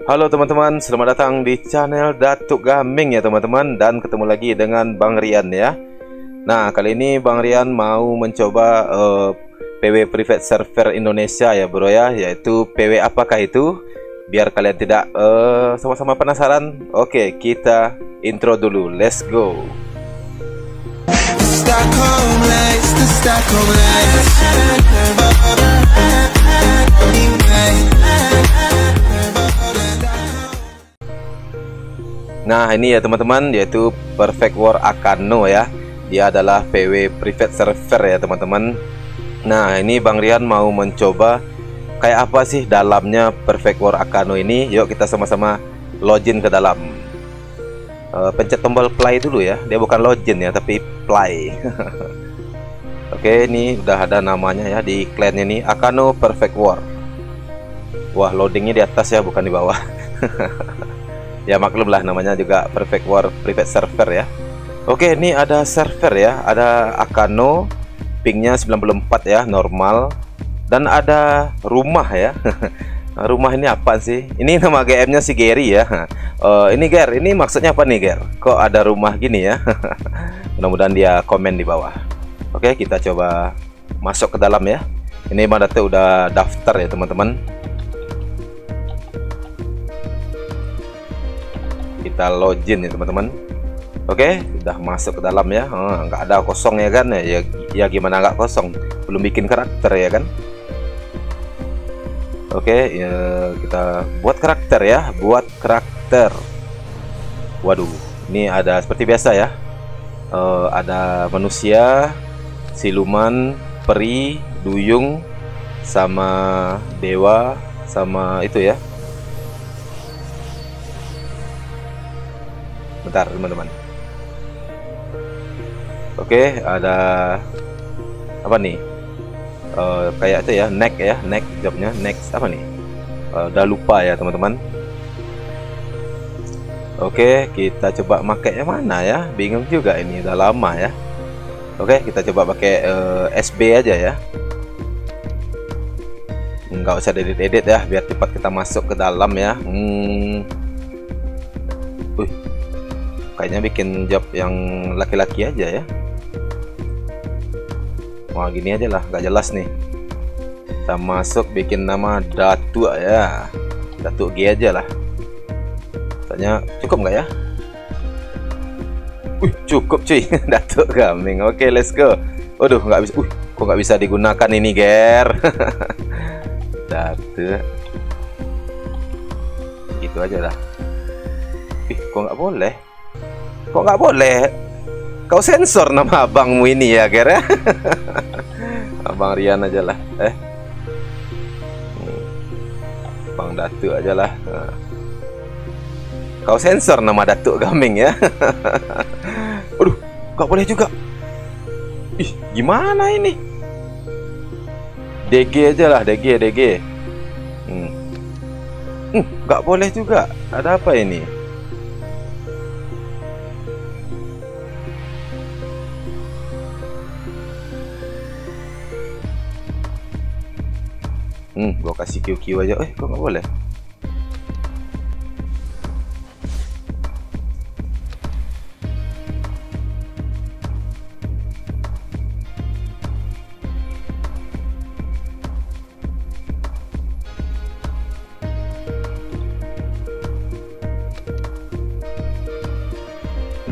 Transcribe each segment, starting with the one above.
Halo teman-teman, selamat datang di channel Datuk Gaming ya teman-teman. Dan ketemu lagi dengan Bang Rian ya. Nah kali ini Bang Rian mau mencoba uh, eh, PW Private Server Indonesia ya bro ya. Yaitu PW apakah itu? Biar kalian tidak eh, sama-sama uh, penasaran. Oke kita intro dulu, let's go. Stockholm lights, the Stockholm lights. Nah ini ya teman-teman yaitu Perfect War Akano ya. Dia adalah PW private server ya teman-teman. Nah ini Bang Rian mau mencoba Kayak apa sih dalamnya Perfect War Akano ini? Yuk kita sama-sama login ke dalam. Uh, pencet tombol play dulu ya. Dia bukan login ya tapi play. Oke ini udah ada namanya ya di clan ini. Akano Perfect War. Wah loadingnya di atas ya bukan di bawah Ya maklum lah namanya juga Perfect War Private Server ya Oke ini ada server ya Ada Akano Pingnya 94 ya normal Dan ada rumah ya Nah, rumah ini apa sih? Ini nama GM-nya si Gary ya. Uh, ini Ger, ini maksudnya apa nih Ger? Kok ada rumah gini ya? Mudah-mudahan dia komen di bawah. Oke, kita coba masuk ke dalam ya. Ini Madate udah daftar ya teman-teman. Kita login ya teman-teman. Oke, udah masuk ke dalam ya. Oh, nggak ada kosong ya kan? Ya, ya gimana nggak kosong? Belum bikin karakter ya kan? Oke, ya kita buat karakter ya, buat karakter. Waduh, ini ada seperti biasa ya. Uh, ada manusia, siluman, peri, duyung, sama dewa, sama itu ya. Bentar, teman-teman. Oke, ada apa nih? uh, kayak itu ya neck ya neck jobnya next apa nih uh, udah lupa ya teman-teman Oke kita coba pakai yang mana ya bingung juga ini udah lama ya Oke kita coba pakai uh, eh, SB aja ya nggak usah edit-edit ya biar cepat kita masuk ke dalam ya hmm. Kayaknya bikin job yang laki-laki aja ya. Wah gini aja lah gak jelas nih. Kita masuk bikin nama Datu ya. Datu G aja lah. Tanya cukup nggak ya? Wih cukup cuy Datuk Gaming. Oke let's go. Waduh nggak bisa uh kok nggak bisa digunakan ini Ger? Datu. Gitu aja lah. Ih kok nggak boleh kok nggak boleh Kau sensor nama abangmu ini ya, Ger ya? Abang Rian aja lah, eh. Bang Datuk aja lah. Kau sensor nama Datuk Gaming ya. Aduh, gak boleh juga. Ih, gimana ini? DG aja lah, DG, DG. Hmm. Hmm, gak boleh juga. Ada apa ini? Hmm, gua kasih QQ aja. Eh, kok nggak boleh?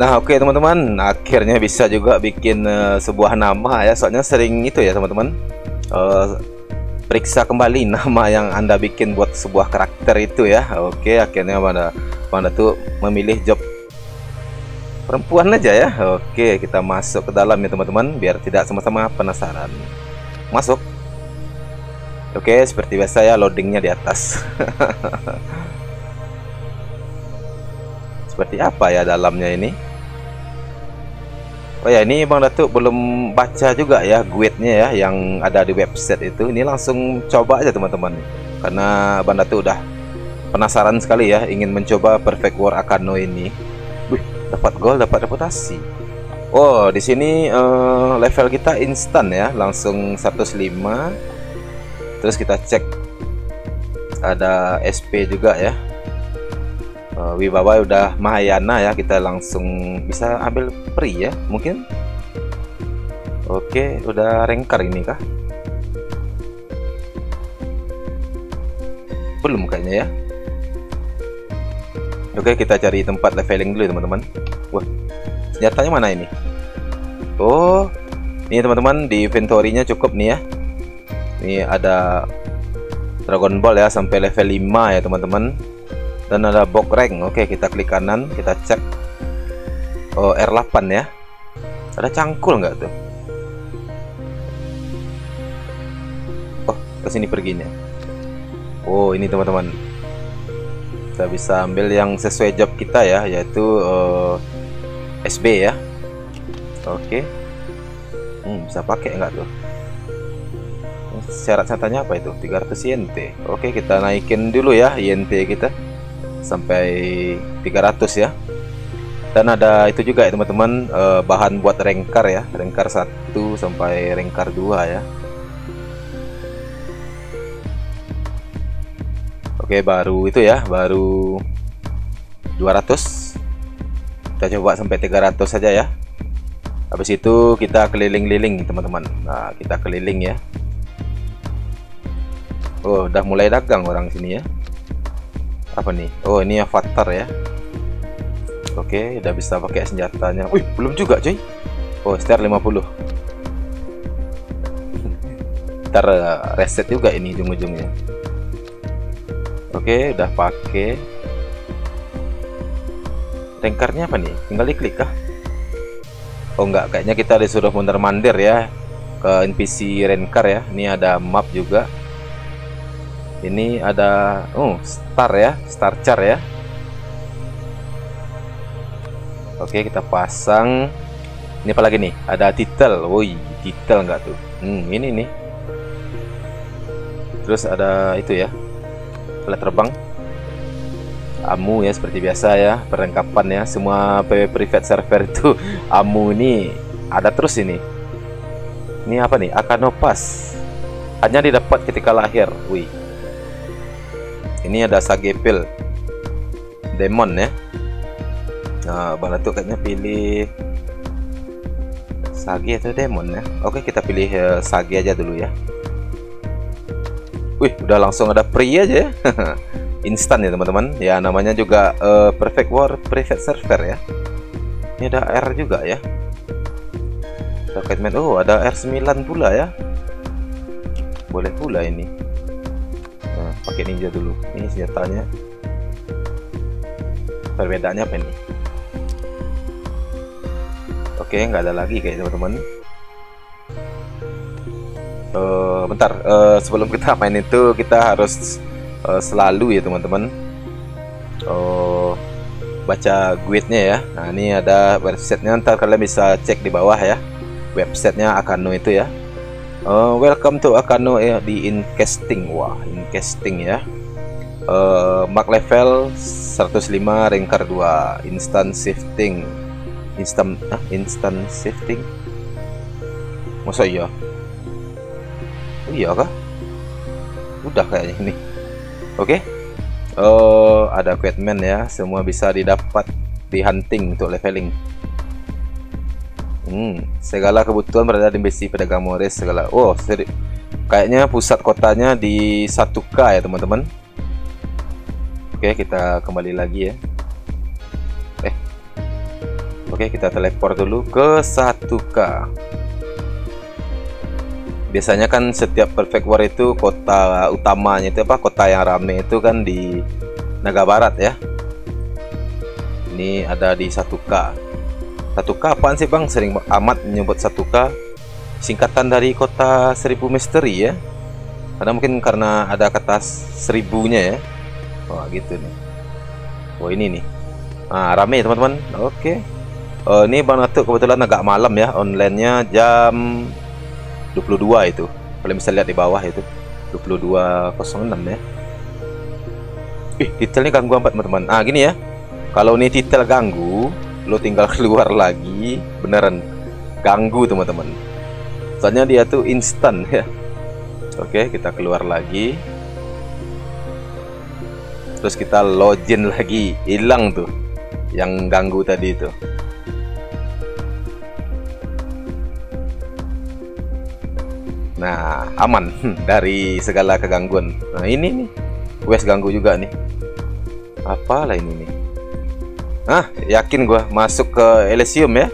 Nah oke okay, teman-teman Akhirnya bisa juga bikin uh, sebuah nama ya Soalnya sering itu ya teman-teman uh, periksa kembali nama yang anda bikin buat sebuah karakter itu ya. Oke akhirnya pada pada tuh memilih job perempuan aja ya. Oke kita masuk ke dalam ya teman-teman biar tidak sama-sama penasaran. Masuk. Oke seperti biasa ya loadingnya di atas. Seperti apa ya dalamnya ini Oh ya ini Bang Datuk belum baca juga ya guide-nya ya yang ada di website itu. Ini langsung coba aja teman-teman. Karena Bang Datuk udah penasaran sekali ya ingin mencoba Perfect War Akano ini. Wih, dapat gol, dapat reputasi. Oh, di sini uh, level kita instan ya, langsung 105. Terus kita cek ada SP juga ya. Uh, Wibawa udah Mahayana ya kita langsung bisa ambil free ya mungkin? Oke udah rengkar ini kah? Belum kayaknya ya. Oke kita cari tempat leveling dulu teman-teman. Wah senjatanya mana ini? Oh ini teman-teman di inventory-nya cukup nih ya. Ini ada Dragon Ball ya sampai level 5 ya teman-teman dan ada box rank. Oke kita klik kanan kita cek oh R8 ya. Ada cangkul nggak tuh? Oh ke sini perginya. Oh ini teman-teman. Kita bisa ambil yang sesuai job kita ya yaitu uh, eh, SB ya. Oke. Hmm, bisa pakai nggak tuh? Syarat syaratnya apa itu? 300 YNT oke kita naikin dulu ya YNT kita sampai 300 ya. Dan ada itu juga ya teman-teman eh, bahan buat rengkar ya. Rengkar 1 sampai rengkar 2 ya. Oke baru itu ya baru 200 kita coba sampai 300 saja ya. Habis itu kita keliling-liling teman-teman. Nah kita keliling ya. Oh udah mulai dagang orang sini ya apa nih? Oh ini avatar ya. Oke udah bisa pakai senjatanya. Wih belum juga cuy. Oh star 50 ntar eh, reset juga ini ujung-ujungnya. Oke udah pakai. Tankernya apa nih? Tinggal diklik kah? Oh enggak. Kayaknya kita disuruh mundur mandir ya ke NPC Renkar ya. Ini ada map juga ini ada oh star ya star char ya. Oke kita pasang. Ini apa lagi nih? Ada titel. Woi titel enggak tuh? Hmm ini nih. Terus ada itu ya pelat terbang. Amu ya seperti biasa ya perlengkapan ya. Semua PW private server itu amu ini ada terus ini. Ini apa nih? Akanopas. Hanya didapat ketika lahir. Wih ini ada sagepil. Demon ya. Nah bang tuh kayaknya pilih sage atau demon ya. Oke kita pilih uh, sage aja dulu ya. Wih udah langsung ada free aja ya. Instan ya teman-teman. Ya namanya juga uh, perfect war private server ya. Ini ada R juga ya. Rocketman oh ada R9 pula ya. Boleh pula ini pakai ninja dulu. Ini senjatanya. Perbedaannya apa ini? Oke nggak ada lagi kayak teman-teman. Uh, bentar. Uh, sebelum kita main itu kita harus uh, selalu ya teman-teman. Uh, baca guide-nya ya. Nah ini ada websitenya. Ntar kalian bisa cek di bawah ya. Websitenya Akano itu ya uh, welcome to Akano ya di incasting. Wah casting ya. Uh, mark level 105 rankar 2 instant shifting. Instant ah, instant shifting? Masa iya? Oh iya kah? Udah kayaknya ini. Oke. Okay. oh ada equipment ya semua bisa didapat di hunting untuk leveling hmm segala kebutuhan berada di besi pedagang Morris segala. Oh seri kayaknya pusat kotanya di 1K ya teman-teman. Oke kita kembali lagi ya. Eh. Oke kita teleport dulu ke 1K Biasanya kan setiap perfect war itu kota utamanya itu apa? Kota yang rame itu kan di Naga Barat ya. Ini ada di 1K 1K apaan sih bang? Sering amat menyebut 1K singkatan dari kota seribu misteri ya. Karena mungkin karena ada kata seribunya ya. Wah gitu nih. Wah ini nih. Nah rame teman-teman. Oke. Oh, ini Bang Natuk kebetulan agak malam ya. Onlinenya jam 22 itu. Kalian bisa lihat di bawah itu. 22.06 ya. Ih detailnya ganggu amat teman-teman. Ah gini ya. Kalau ini detail ganggu lo tinggal keluar lagi beneran ganggu teman-teman. Soalnya dia tuh instan ya. Oke kita keluar lagi. Terus kita login lagi hilang tuh yang ganggu tadi itu. Nah aman dari segala kegangguan. Nah ini nih Wes ganggu juga nih. Apalah ini nih ah yakin gua masuk ke Elysium ya?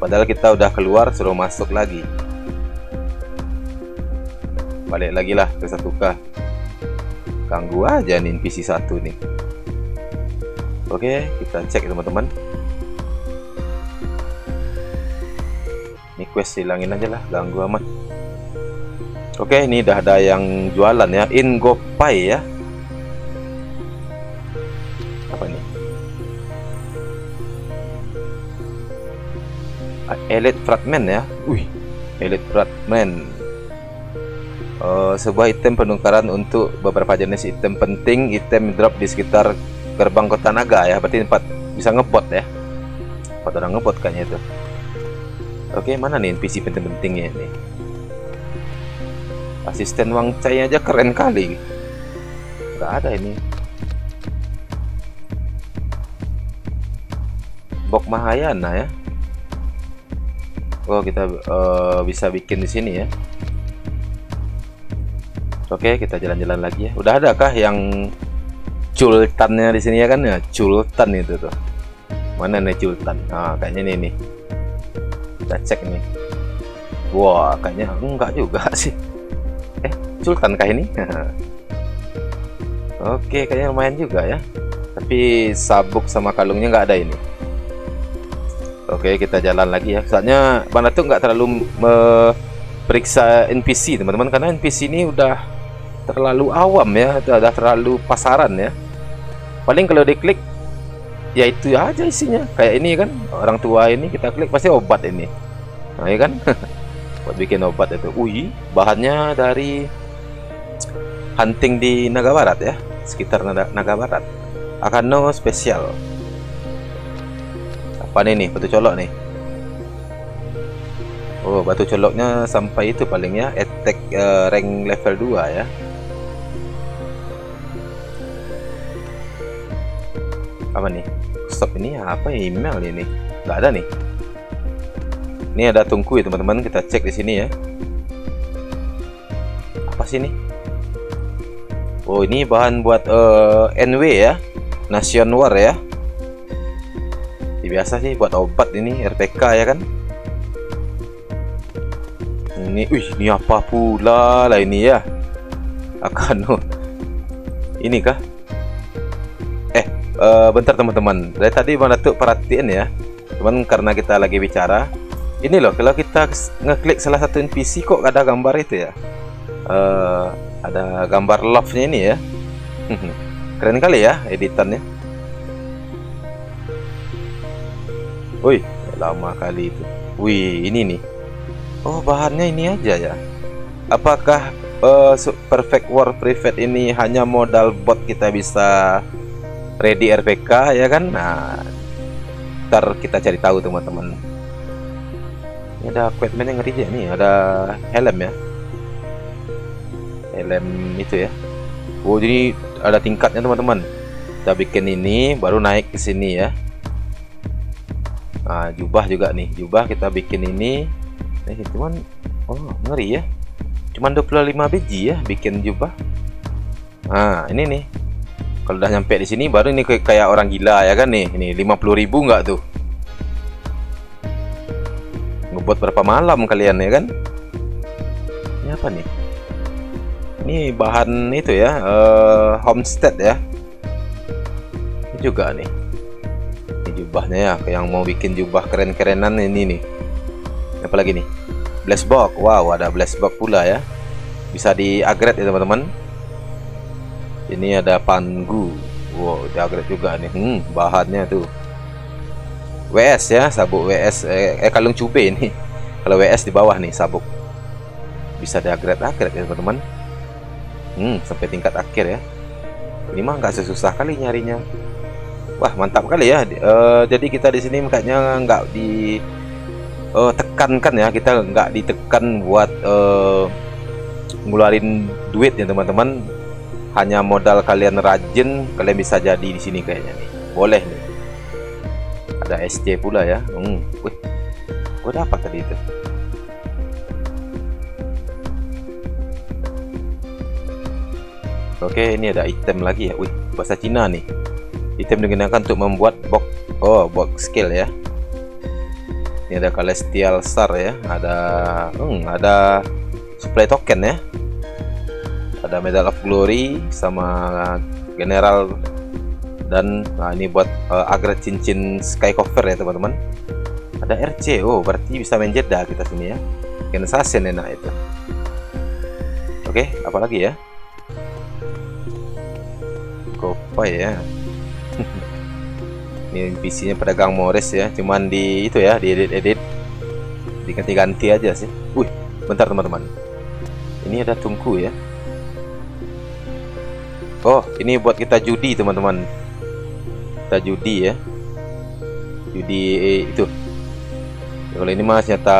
Padahal kita udah keluar suruh masuk lagi. Balik lagi lah ke 1K ganggu aja nih NPC satu nih. Oke kita cek teman-teman. Ini quest hilangin aja lah ganggu amat. Oke ini udah ada yang jualan ya. In GoPay ya Elite Fragment ya. Wih. Elite Fragment uh, sebuah item penukaran untuk beberapa jenis item penting. Item drop di sekitar gerbang kota naga ya. Berarti tempat bisa ngebot ya. Tempat orang ngebot kayaknya itu. Oke mana nih NPC penting-pentingnya ini? Asisten Wang Chai aja keren kali. Nggak ada ini. Bok Mahayana ya Oh kita uh, bisa bikin di sini ya Oke, kita jalan-jalan lagi ya. Udah ada kah yang cultannya di sini ya kan ya? Cultan itu tuh. Mana nih cultan? Ah, kayaknya ini nih. Kita cek nih. Wah, kayaknya enggak juga sih. Eh, cultan kah ini? Oke, kayaknya lumayan juga ya. Tapi sabuk sama kalungnya nggak ada ini. Oke, kita jalan lagi ya. Soalnya mana tuh nggak terlalu periksa NPC teman-teman karena NPC ini udah terlalu awam ya ada terlalu pasaran ya. Paling kalau diklik ya itu aja isinya. Kayak ini kan orang tua ini kita klik pasti obat ini. Nah ya kan? Buat bikin obat itu. Ui bahannya dari hunting di Naga Barat ya sekitar Naga, Barat. Akan no spesial apa nih batu colok nih Oh batu coloknya sampai itu paling ya attack uh, rank level 2 ya. Apa nih stop ini apa? Email ini nggak ada nih ini ada tungku ya teman-teman. Kita cek di sini ya. Apa sih ini oh ini bahan buat uh, eh, NW ya. Nation War ya biasa sih buat obat ini RPK ya kan? Ini wih ini apa pula lah ini ya? Akan ini kah uh, bentar teman-teman. Dari tadi Bang Datuk perhatiin ya. Cuman karena kita lagi bicara ini loh kalau kita ngeklik salah satu NPC kok ada gambar itu ya? Uh, ada gambar love-nya ini ya? Keren kali ya editannya Wih lama kali itu. Wih ini nih. Oh bahannya ini aja ya? Apakah uh, Perfect War Private ini hanya modal bot kita bisa ready RPK ya kan? Nah ntar kita cari tahu teman-teman. Ini ada equipment yang ngeri ya nih. Ada helm ya. Helm itu ya. Oh jadi ada tingkatnya teman-teman. Kita bikin ini baru naik ke sini ya nah jubah juga nih. Jubah kita bikin ini. Eh cuman oh ngeri ya. Cuman 25 biji ya bikin jubah. Nah ini nih. Kalau udah nyampe di sini baru ini kayak orang gila ya kan nih. Ini 50.000 nggak tuh? Ngebuat berapa malam kalian ya kan? Ini apa nih? Ini bahan itu ya uh, homestead ya. Ini juga nih. ini jubahnya ya yang mau bikin jubah keren-kerenan ini nih. Apa lagi nih? Blast box wow ada blast box pula ya. Bisa di upgrade ya teman-teman. Ini ada pangu wow jagret juga nih. Hmm, bahannya tuh. WS ya sabuk WS eh, eh kalung cube ini. Kalau WS di bawah nih sabuk. Bisa diagret agret ya teman-teman. Hmm, sampai tingkat akhir ya. Ini mah nggak susah kali nyarinya wah mantap kali ya. E, jadi kita di sini makanya nggak di e, tekankan ya. Kita nggak ditekan buat e, ngeluarin duit ya teman-teman. Hanya modal kalian rajin kalian bisa jadi di sini kayaknya nih. Boleh nih. Ada SC pula ya. Hmm. Wih, gue dapat tadi itu. Oke, ini ada item lagi ya. Wih, bahasa Cina nih. Item digunakan untuk membuat box. Oh, box skill ya. Ini ada Celestial Star ya. Ada, hmm, ada supply token ya. Ada Medal of Glory sama General dan nah ini buat uh, agret cincin sky cover ya teman-teman. Ada RC. Oh, berarti bisa main kita sini ya. Gensasen enak itu. Oke, apalagi ya? Kopai ya ini PC nya pedagang Morris ya cuman di itu ya di edit-edit diganti-ganti aja sih. Wih bentar teman-teman. Ini ada tungku ya. Oh ini buat kita judi teman-teman. Kita judi ya. Judi eh, itu. Kalau ini mas nyata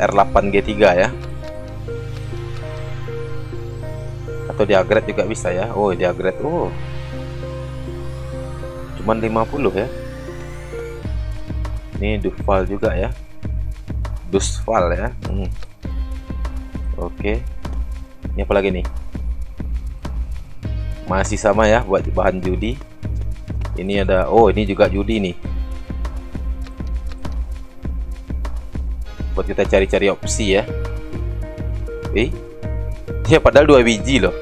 R8G3 ya. Atau diagret juga bisa ya. Oh diagret oh. Cuman 50 ya ini Dusval juga ya. Dusval ya. Hmm. oke. Ini apa lagi nih? Masih sama ya buat bahan judi. Ini ada oh ini juga judi nih. Buat kita cari-cari opsi ya. Eh ya padahal dua biji loh.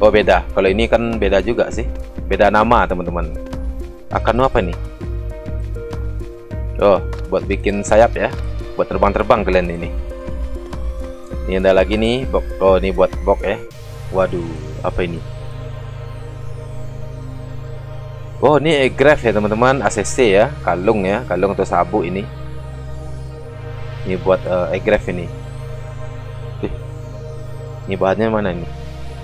Oh beda. Kalau ini kan beda juga sih. Beda nama teman-teman. Akan apa nih oh buat bikin sayap ya. Buat terbang-terbang kalian ini. Ini ada lagi nih box. Oh ini buat box ya. Waduh apa ini? Oh ini egraf ya teman-teman. ACC ya kalung ya. Kalung atau sabuk ini. Ini buat uh, egraf ini. Ini bahannya mana ini?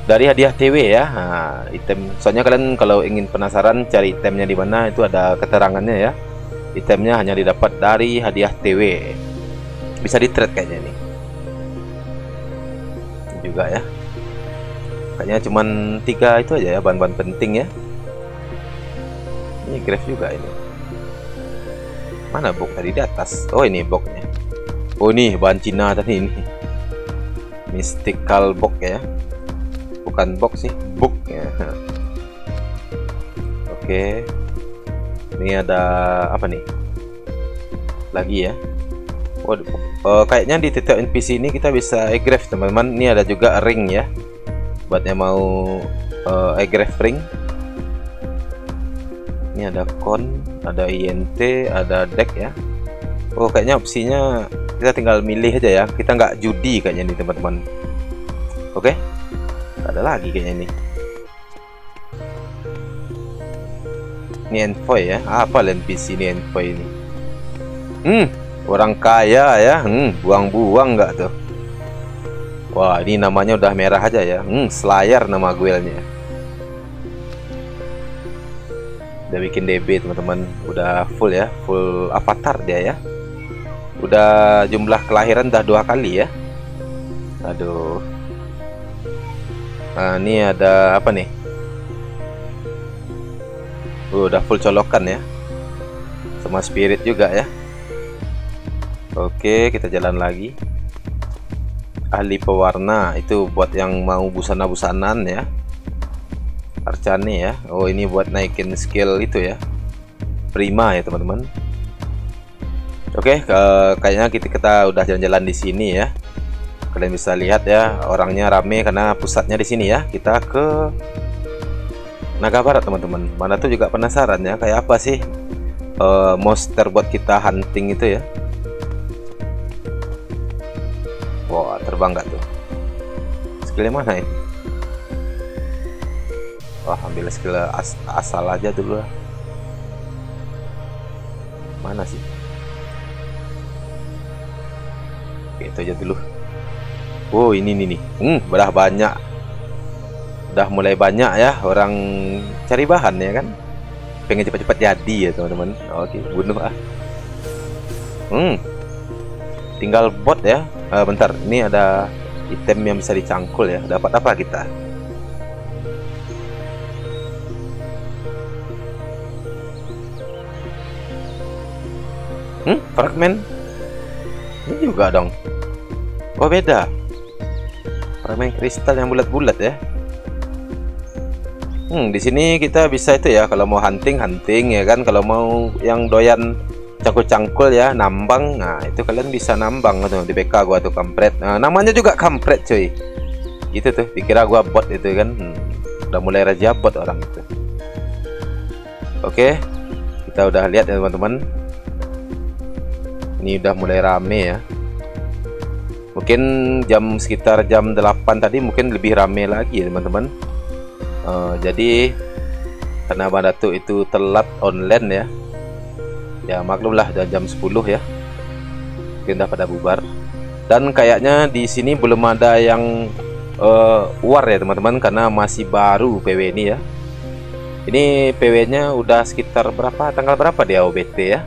Dari hadiah TW ya. Nah, item. Soalnya kalian kalau ingin penasaran cari itemnya di mana itu ada keterangannya ya itemnya hanya didapat dari hadiah TW bisa di trade kayaknya ini. Juga ya. Kayaknya cuman tiga itu aja ya bahan-bahan penting ya. Ini grave juga ini. Mana box tadi? Di atas. Oh ini boxnya. Oh ini bahan Cina tadi ini. Mystical box ya. Bukan box sih book ya oke ini ada apa nih? Lagi ya? Waduh, uh, kayaknya di titik NPC ini kita bisa egrave teman-teman. Ini ada juga ring ya buat yang mau uh, ring. Ini ada con ada INT ada deck ya. Oh kayaknya opsinya kita tinggal milih aja ya. Kita nggak judi kayaknya nih teman-teman. Oke? Okay? ada lagi kayaknya ini ini envoy ya? Apa NPC ini envoy ini? Hmm orang kaya ya? Hmm buang-buang nggak tuh? Wah ini namanya udah merah aja ya? Hmm Slayer nama guildnya udah bikin DB teman-teman. Udah full ya? Full avatar dia ya? Udah jumlah kelahiran udah dua kali ya? Aduh. Nah, ini ada apa nih? Uh, udah full colokan ya. Sama spirit juga ya. Oke, kita jalan lagi. Ahli pewarna itu buat yang mau busana-busanan ya. Arcane ya. Oh, ini buat naikin skill itu ya. Prima ya, teman-teman. Oke, kayaknya kita, kita udah jalan-jalan di sini ya kalian bisa lihat ya orangnya rame karena pusatnya di sini ya kita ke Naga Barat teman-teman? Mana tuh juga penasaran ya kayak apa sih uh, monster buat kita hunting itu ya? Wah terbang nggak tuh? Skillnya mana ya Wah ambil skill as asal aja dulu lah. Mana sih? Oke, itu aja dulu. Oh ini nih nih, hmm, udah banyak, udah mulai banyak ya orang cari bahan ya kan, pengen cepat-cepat jadi ya teman-teman. Oke, bunuh ah. Hmm, tinggal bot ya. Uh, bentar, ini ada item yang bisa dicangkul ya. Dapat apa kita? Hmm fragment? Ini juga dong. Oh beda? Fragment kristal yang bulat-bulat ya Hmm, di sini kita bisa itu ya kalau mau hunting hunting ya kan? Kalau mau yang doyan cangkul-cangkul ya nambang. Nah itu kalian bisa nambang tuh di BK gua tuh kampret. Nah, namanya juga kampret cuy. Gitu tuh dikira gua bot itu kan? Hmm, udah mulai raja bot orang itu. Oke kita udah lihat ya teman-teman. Ini udah mulai rame ya. Mungkin jam sekitar jam 8 tadi mungkin lebih rame lagi ya teman-teman uh, jadi karena Bang itu telat online ya. Ya maklumlah jam 10 ya. Mungkin pada bubar. Dan kayaknya di sini belum ada yang uh, war ya teman-teman karena masih baru PW ini ya. Ini PW nya udah sekitar berapa? Tanggal berapa dia OBT ya?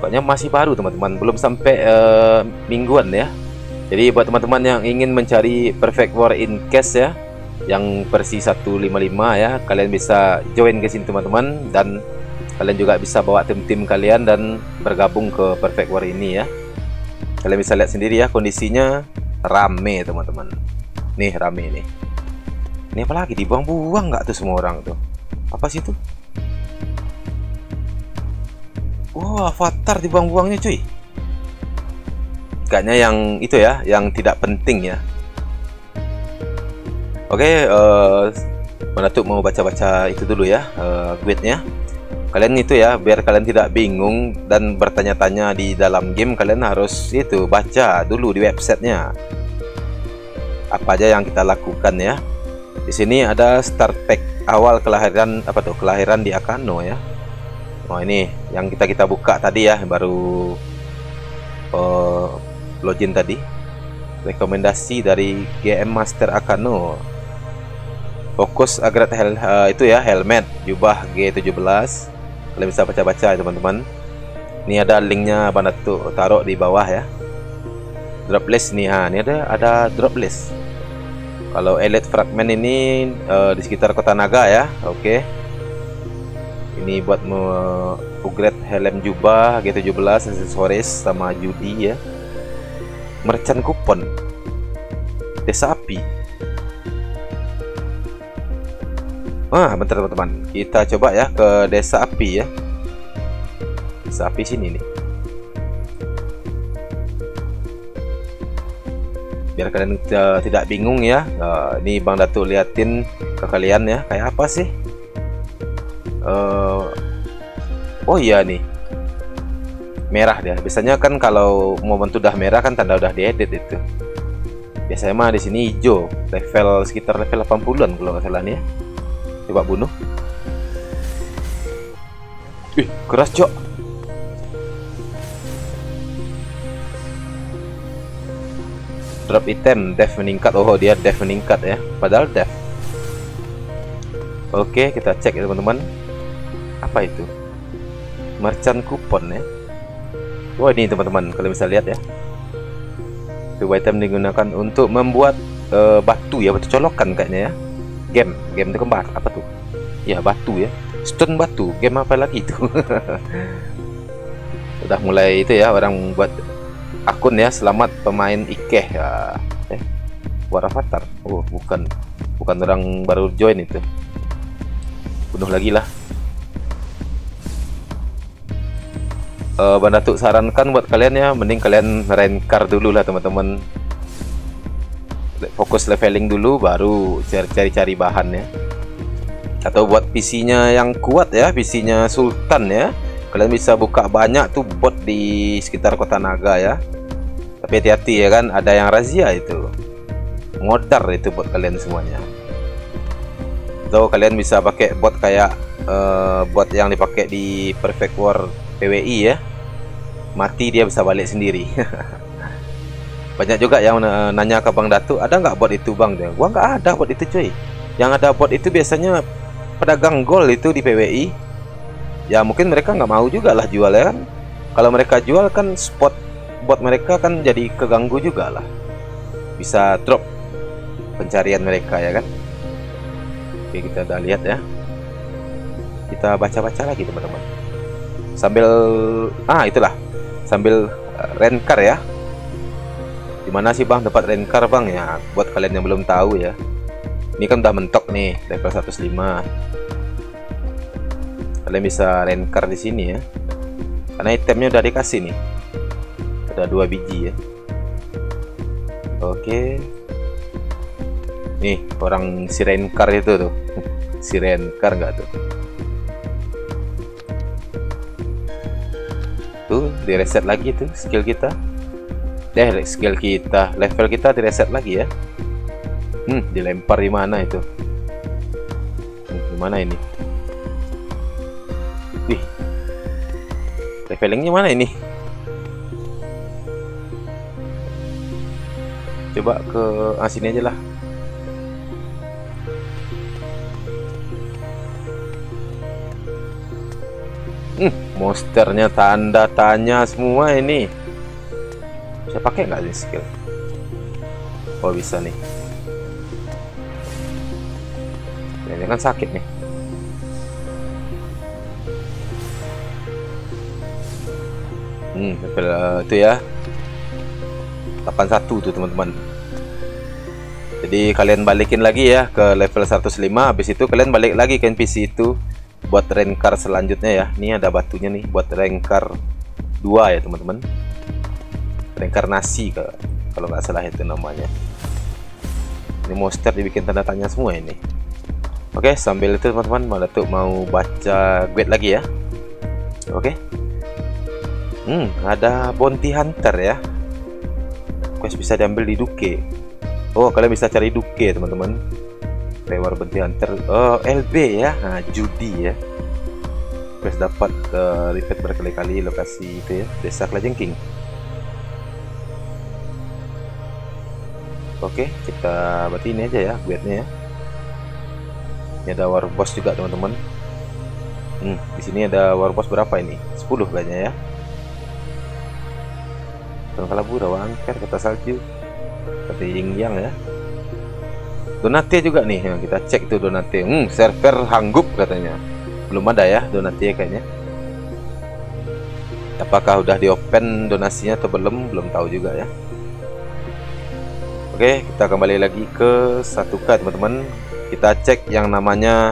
Pokoknya masih baru teman-teman. Belum sampai uh, mingguan ya. Jadi buat teman-teman yang ingin mencari perfect war in case ya yang versi 155 ya. Kalian bisa join ke sini teman-teman. Dan kalian juga bisa bawa tim-tim kalian dan bergabung ke Perfect War ini ya. Kalian bisa lihat sendiri ya kondisinya rame teman-teman. Nih rame ini ini apalagi dibuang-buang nggak tuh semua orang tuh? Apa sih tuh? Wow, avatar dibuang-buangnya cuy. Kayaknya yang itu ya, yang tidak penting ya. Oke, uh, mau baca-baca itu dulu ya, uh, guide-nya kalian itu ya biar kalian tidak bingung dan bertanya-tanya di dalam game kalian harus itu baca dulu di websitenya. Apa aja yang kita lakukan ya. Di sini ada start pack awal kelahiran apa tuh kelahiran di Akano ya. Oh ini yang kita kita buka tadi ya baru uh, login tadi. Rekomendasi dari GM Master Akano fokus agar hel, uh, itu ya helmet jubah G17 kalian bisa baca-baca ya teman-teman. Ini ada linknya Banda tuh taruh di bawah ya. Drop list nih ha ini ada ada drop list. Kalau elite fragment ini uh, di sekitar kota naga ya oke. Okay. ini buat upgrade helm jubah G17 aksesoris sama judi ya. Merchant kupon. Desa api Ah, bentar teman-teman. Kita coba ya ke desa api ya. Desa api sini nih. Biar kalian uh, tidak bingung ya. Uh, ini Bang Datu liatin ke kalian ya. Kayak apa sih? Uh, oh iya nih. Merah dia. Biasanya kan kalau momen udah merah kan tanda udah diedit itu. Biasanya mah di sini hijau, level sekitar level 80-an kalau nggak salah nih ya. Coba bunuh. Ih, keras, Cok. Drop item, death meningkat. Oh, dia death meningkat ya. Padahal death. Oke, kita cek ya, teman-teman. Apa itu? Merchant kupon ya. Wah, ini teman-teman, kalian bisa lihat ya. Itu item digunakan untuk membuat uh, batu ya, batu colokan kayaknya ya game game itu kembar apa tuh ya batu ya. Stone batu game apa lagi itu udah mulai itu ya orang buat akun ya selamat pemain Ikeh. Ya eh buat avatar oh bukan. Bukan orang baru join itu. Bunuh lagi lah. Uh, Banda tuh sarankan buat kalian ya mending kalian rankar dulu lah teman-teman fokus leveling dulu baru cari-cari bahan ya atau buat PC-nya yang kuat ya PC-nya Sultan ya. Kalian bisa buka banyak tuh bot di sekitar kota naga ya. Tapi hati-hati ya kan ada yang razia itu. Ngodar itu buat kalian semuanya. Atau kalian bisa pakai bot kayak uh, bot yang dipakai di Perfect War PWI ya. Mati dia bisa balik sendiri banyak juga yang nanya ke Bang Datu ada nggak bot itu Bang? Dia gua nggak ada bot itu cuy. Yang ada bot itu biasanya pedagang gol itu di PWI ya mungkin mereka nggak mau juga lah jual ya kan? Kalau mereka jual kan spot bot mereka kan jadi keganggu juga lah bisa drop pencarian mereka ya kan? Oke kita udah lihat ya. Kita baca-baca lagi teman-teman. Sambil ah itulah. Sambil uh, ya di mana sih bang? Tempat rent bang? Ya buat kalian yang belum tahu ya. Ini kan udah mentok nih level 105 kalian bisa rent di sini ya. Karena itemnya udah dikasih nih. Ada dua biji ya. Oke. Nih orang si car itu tuh. Si car nggak tuh? Tuh di reset lagi tuh skill kita deh skill kita. Level kita di reset lagi ya. Hmm dilempar di mana itu? Hmm, di mana ini? Wih. Levelingnya mana ini? Coba ke ah, sini aja lah. Hmm, monsternya tanda tanya semua ini bisa pakai nggak sih skill? Oh bisa nih. Ini kan sakit nih. Hmm uh, itu ya. 81 tuh teman-teman. Jadi kalian balikin lagi ya ke level 105 habis itu kalian balik lagi ke NPC itu buat rankar selanjutnya ya. Ini ada batunya nih buat rankar 2 ya teman-teman nasi ke kalau nggak salah itu namanya. Ini monster dibikin tanda tanya semua ini. Oke sambil itu teman-teman malah tuh mau baca guide lagi ya. Oke. Hmm ada bounty hunter ya. Quest bisa diambil di Duke. Oh kalian bisa cari Duke teman-teman. Reward bounty hunter. Oh LB ya. Nah, judi ya. Quest dapat uh, repeat berkali-kali lokasi itu ya. Desa Kelajengking oke kita berarti ini aja ya guide-nya ya ini ada war boss juga teman-teman hmm, di sini ada war boss berapa ini 10 kayaknya ya Tong kalabu, rawa angker, kota salju, kata yang ya. Donate juga nih, kita cek tuh Donate. Hmm, server hanggup katanya. Belum ada ya Donate kayaknya. Apakah udah di open donasinya atau belum? Belum tahu juga ya. Oke, kita kembali lagi ke 1K teman-teman. Kita cek yang namanya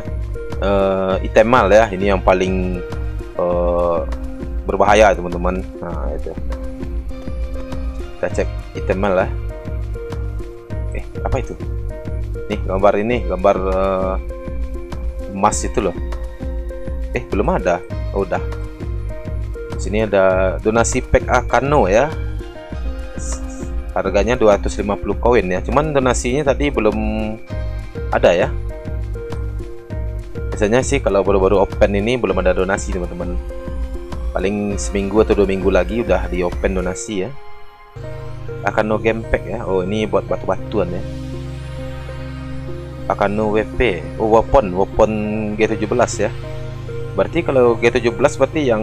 uh, itemal ya. Ini yang paling uh, berbahaya teman-teman. Nah, itu. Kita cek item lah eh apa itu? Nih gambar ini gambar uh, emas itu loh. Eh belum ada. Oh, udah sini ada donasi pack Akano ya harganya 250 koin ya. Cuman donasinya tadi belum ada ya. Biasanya sih kalau baru-baru open ini belum ada donasi teman-teman. Paling seminggu atau dua minggu lagi udah di open donasi ya. Akan no game pack ya. Oh ini buat batu-batuan ya. Akan no WP oh weapon. Weapon G17 ya. Berarti kalau G17 berarti yang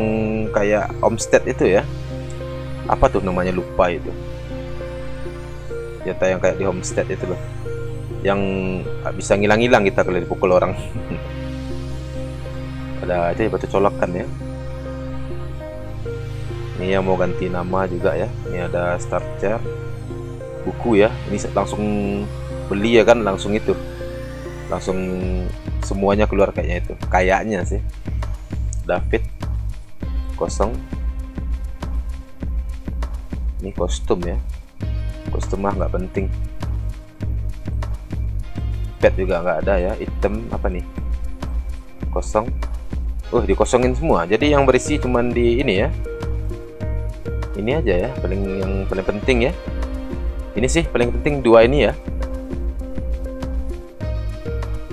kayak Homestead itu ya. Apa tuh namanya? Lupa itu nyata yang kayak di Homestead itu loh. Yang bisa ngilang-ngilang kita kalau dipukul orang. Ada aja batu colokan ya. Ini yang mau ganti nama juga ya. Ini ada starter buku ya. Ini langsung beli ya kan langsung itu. Langsung semuanya keluar kayaknya itu. Kayaknya sih. David kosong. Ini kostum ya kostum mah nggak penting. Pet juga nggak ada ya item apa nih? Kosong. Uh dikosongin semua. Jadi yang berisi cuman di ini ya. Ini aja ya paling yang paling penting ya. Ini sih paling penting dua ini ya.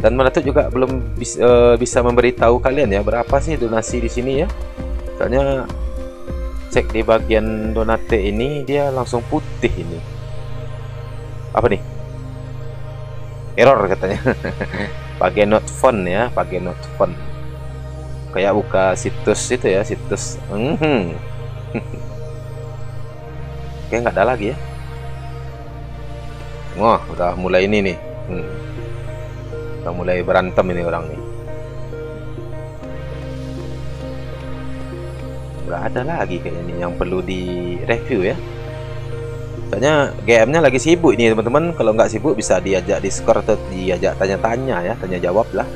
Dan Melatu juga belum bis, uh, bisa memberitahu kalian ya berapa sih donasi di sini ya. Soalnya cek di bagian donate ini dia langsung putih ini apa nih? Error katanya. Pakai not font ya pakai not font. Kayak buka situs itu ya situs. Mm -hmm. Oke nggak ada lagi ya. Wah udah mulai ini nih. Hmm. udah mulai berantem ini orang nih. Nggak ada lagi kayaknya nih yang perlu di review ya soalnya GM-nya lagi sibuk ini teman-teman. Kalau nggak sibuk bisa diajak Discord atau diajak tanya-tanya ya tanya jawab lah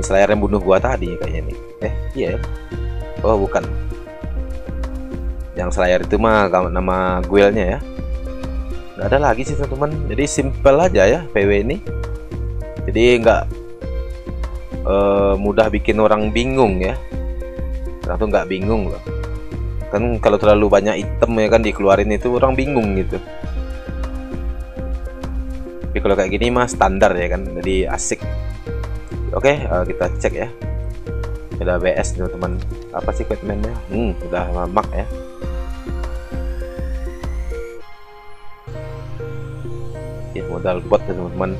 Slayer yang bunuh gua tadi kayaknya nih. Eh iya ya. Oh bukan. Yang Slayer itu mah nama guildnya ya. Nggak ada lagi sih teman-teman. Jadi simple aja ya PW ini. Jadi nggak uh, mudah bikin orang bingung ya. Orang tuh nggak bingung loh kan kalau terlalu banyak item ya kan dikeluarin itu orang bingung gitu. Tapi kalau kayak gini mah standar ya kan jadi asik. Oke uh, kita cek ya. Udah BS teman-teman apa sih Batman-nya hmm udah mamak ya. Ya modal ya teman-teman.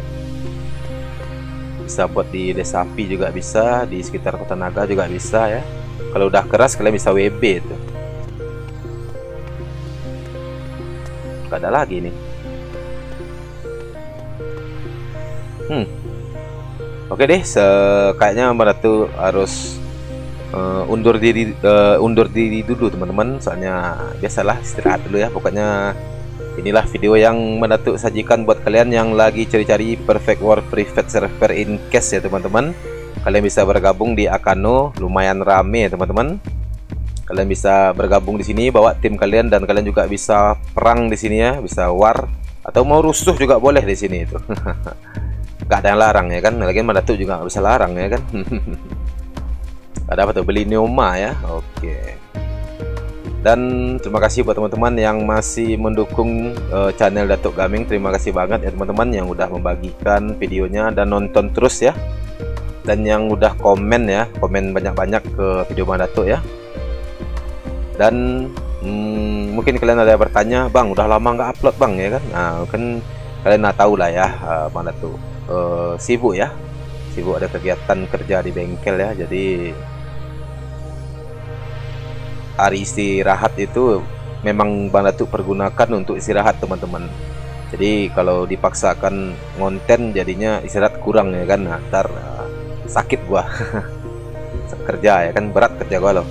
Bisa buat di desa api juga bisa di sekitar kota naga juga bisa ya. Kalau udah keras kalian bisa WB itu Ada lagi nih. Hmm. Oke deh, kayaknya Meratu harus uh, undur diri uh, undur diri dulu teman-teman. Soalnya biasalah istirahat dulu ya. Pokoknya inilah video yang Meratu sajikan buat kalian yang lagi cari-cari perfect war private server in case ya teman-teman. Kalian bisa bergabung di Akano, lumayan rame ya teman-teman kalian bisa bergabung di sini bawa tim kalian dan kalian juga bisa perang di sini ya bisa war atau mau rusuh juga boleh di sini itu. Nggak ada yang larang ya kan lagi mana tuh juga nggak bisa larang ya kan. Ada apa tuh beli neoma ya? Oke. Dan terima kasih buat teman-teman yang masih mendukung uh, channel Datuk Gaming. Terima kasih banget ya teman-teman yang udah membagikan videonya dan nonton terus ya. Dan yang udah komen ya komen banyak-banyak ke video Bang Datuk ya dan hmm, mungkin kalian ada yang bertanya bang udah lama nggak upload bang? Ya kan? Nah kan kalian nggak tahu lah ya uh, mana tuh. Uh, sibuk ya. Sibuk ada kegiatan kerja di bengkel ya. Jadi hari istirahat itu memang Bang Datuk pergunakan untuk istirahat teman-teman. Jadi kalau dipaksakan ngonten jadinya istirahat kurang ya kan? Nah, ntar uh, sakit gua. Kerja ya kan? Berat kerja gua loh.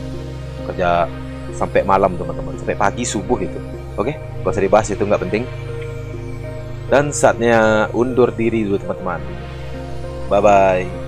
Kerja sampai malam teman-teman. Sampai pagi subuh itu. Oke? Gak usah dibahas itu nggak penting. Dan saatnya undur diri dulu teman-teman. Bye bye